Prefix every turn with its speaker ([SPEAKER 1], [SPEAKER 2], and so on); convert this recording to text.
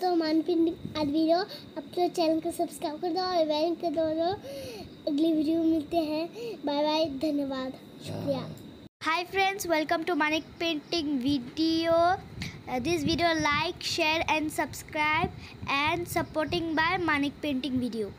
[SPEAKER 1] तो मान आज वीडियो अब तो चैनल को सब्सक्राइब कर दो और बेल कर दो अगली वीडियो मिलते हैं। बाय बाय धन्यवाद। शुक्रिया। Hi friends welcome to Manik painting video this video like share and subscribe and supporting bye Manik painting video